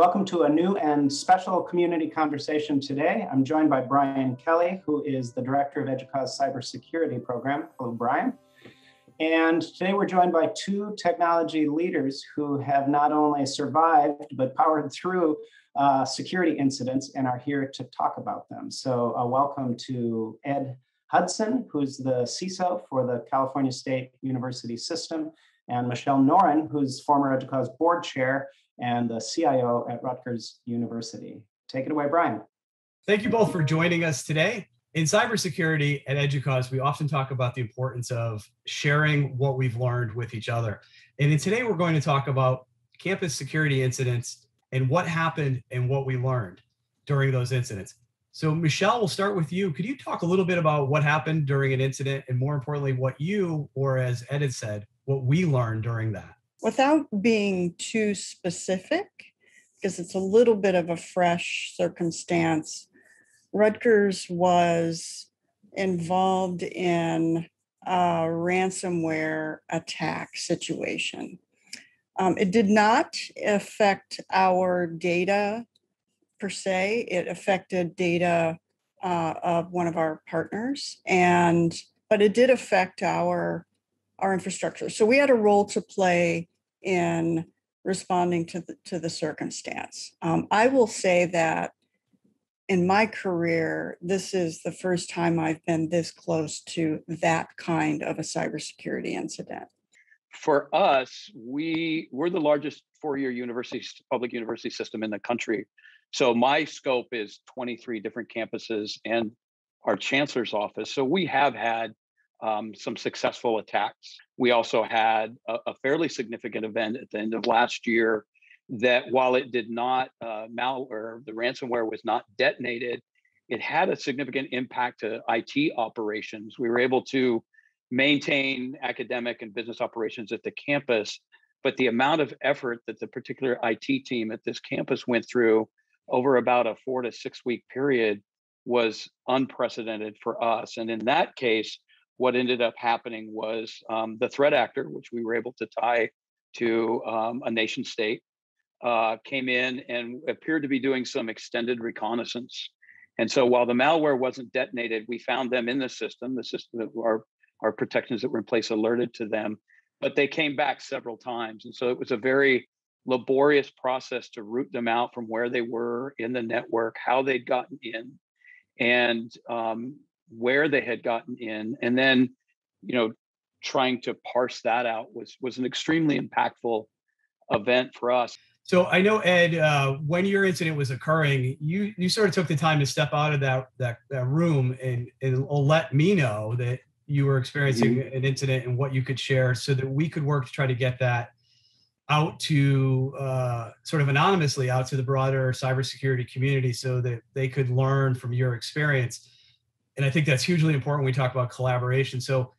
Welcome to a new and special community conversation today. I'm joined by Brian Kelly, who is the Director of EDUCAUSE Cybersecurity Program. Hello, Brian. And today we're joined by two technology leaders who have not only survived, but powered through uh, security incidents and are here to talk about them. So uh, welcome to Ed Hudson, who's the CISO for the California State University System, and Michele Norin, who's former EDUCAUSE board chair and the CIO at Rutgers University. Take it away, Brian. Thank you both for joining us today. In cybersecurity at EDUCAUSE, we often talk about the importance of sharing what we've learned with each other. And today we're going to talk about campus security incidents and what happened and what we learned during those incidents. So, Michele, we'll start with you. Could you talk a little bit about what happened during an incident and more importantly, what you, or as Ed had said, what we learned during that? Without being too specific, because it's a little bit of a fresh circumstance, Rutgers was involved in a ransomware attack situation. Um, it did not affect our data per se, it affected data uh, of one of our partners, and but it did affect our our infrastructure. So we had a role to play in responding to the to the circumstance. Um, I will say that in my career, this is the first time I've been this close to that kind of a cybersecurity incident. For us, we we're the largest four-year university public university system in the country. So my scope is 23 different campuses and our chancellor's office. So we have had um, some successful attacks. We also had a, a, fairly significant event at the end of last year that, while it did not uh, malware, the ransomware was not detonated, it had a significant impact to IT operations. We were able to maintain academic and business operations at the campus, but the amount of effort that the particular IT team at this campus went through over about a four to six week period was unprecedented for us. And in that case, what ended up happening was um, the threat actor, which we were able to tie to um, a nation state, uh, came in and appeared to be doing some extended reconnaissance. And so while the malware wasn't detonated, we found them in the system. The system, our, our protections that were in place alerted to them, but they came back several times. And so it was a very laborious process to root them out from where they were in the network, how they'd gotten in, and um, where they had gotten in and then you know trying to parse that out was was an extremely impactful event for us so i know ed uh, when your incident was occurring you you sort of took the time to step out of that that, that room and and let me know that you were experiencing mm-hmm. an incident and what you could share so that we could work to try to get that out to uh, sort of anonymously out to the broader cybersecurity community so that they could learn from your experience and I think that's hugely important when we talk about collaboration. So,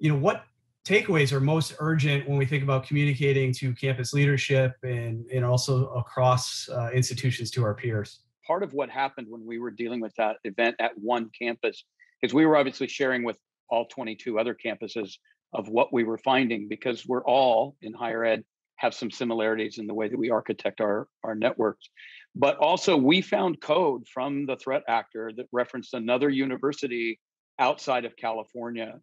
you know, what takeaways are most urgent when we think about communicating to campus leadership and, and also across uh, institutions to our peers? Part of what happened when we were dealing with that event at one campus is we were obviously sharing with all 22 other campuses of what we were finding because we're all in higher ed have some similarities in the way that we architect our, our networks. But also, we found code from the threat actor that referenced another university outside of California.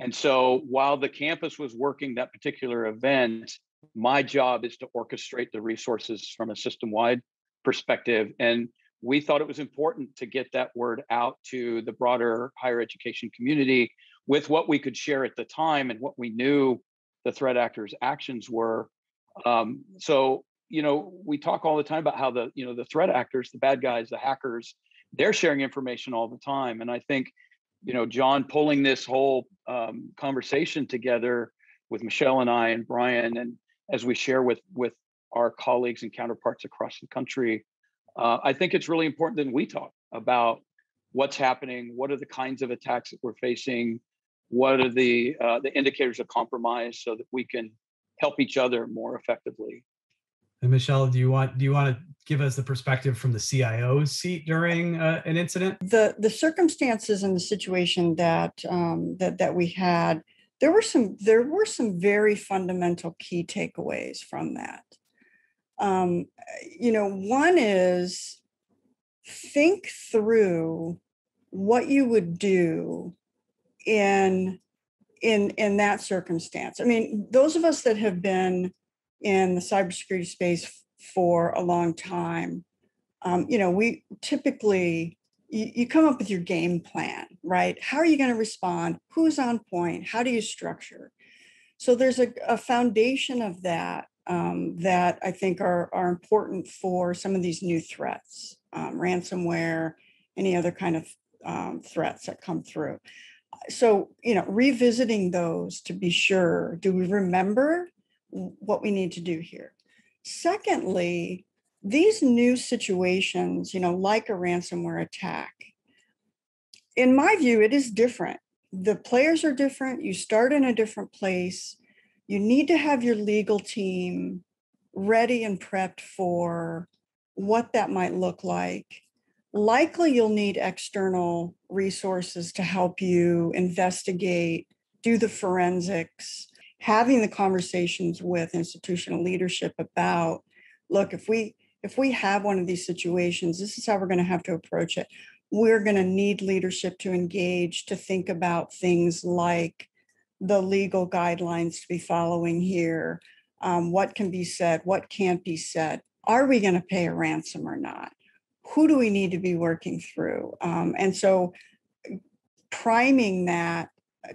And so, while the campus was working that particular event, my job is to orchestrate the resources from a system wide perspective. And we thought it was important to get that word out to the broader higher education community with what we could share at the time and what we knew the threat actors' actions were. Um, so you know, we talk all the time about how the, you know, the threat actors, the bad guys, the hackers, they're sharing information all the time. And I think, you know, John pulling this whole um, conversation together with Michele and I and Brian, and as we share with with our colleagues and counterparts across the country, uh, I think it's really important that we talk about what's happening, what are the kinds of attacks that we're facing, what are the uh, the indicators of compromise, so that we can help each other more effectively. And Michele, do you want do you want to give us the perspective from the CIO's seat during uh, an incident? The the circumstances and the situation that um, that that we had, there were some there were some very fundamental key takeaways from that. Um, you know, one is think through what you would do in in in that circumstance. I mean, those of us that have been in the cybersecurity space for a long time, um, you know, we typically you, you come up with your game plan, right? How are you going to respond? Who's on point? How do you structure? So there's a, a foundation of that um, that I think are, are important for some of these new threats, um, ransomware, any other kind of um, threats that come through. So, you know, revisiting those to be sure, do we remember what we need to do here? Secondly, these new situations, you know, like a ransomware attack, in my view, it is different. The players are different. You start in a different place. You need to have your legal team ready and prepped for what that might look like. Likely, you'll need external resources to help you investigate, do the forensics, having the conversations with institutional leadership about look, if we if we have one of these situations, this is how we're going to have to approach it. We're going to need leadership to engage, to think about things like the legal guidelines to be following here, um, what can be said, what can't be said. Are we going to pay a ransom or not? Who do we need to be working through? Um, and so, priming that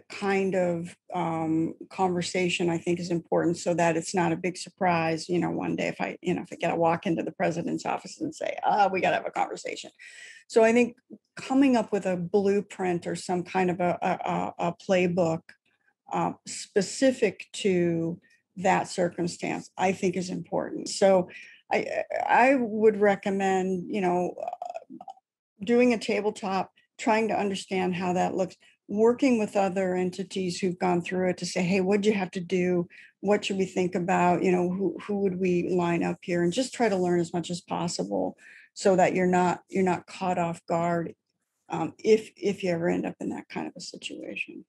kind of um, conversation i think is important so that it's not a big surprise you know one day if i you know if i get to walk into the president's office and say ah we got to have a conversation. So i think coming up with a blueprint or some kind of a, a, a playbook uh, specific to that circumstance i think is important. So i i would recommend you know doing a tabletop trying to understand how that looks working with other entities who've gone through it to say, hey, what'd you have to do? What should we think about? You know, who, who would we line up here? And just try to learn as much as possible so that you're not you're not caught off guard um, if if you ever end up in that kind of a situation.